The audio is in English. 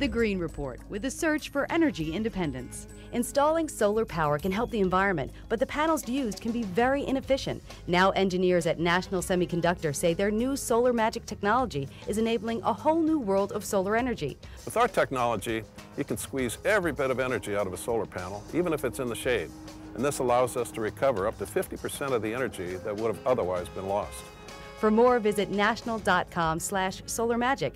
The Green Report with a search for energy independence. Installing solar power can help the environment, but the panels used can be very inefficient. Now, engineers at National Semiconductor say their new Solar Magic technology is enabling a whole new world of solar energy. With our technology, you can squeeze every bit of energy out of a solar panel, even if it's in the shade. And this allows us to recover up to 50% of the energy that would have otherwise been lost. For more, visit national.com slash solarmagic.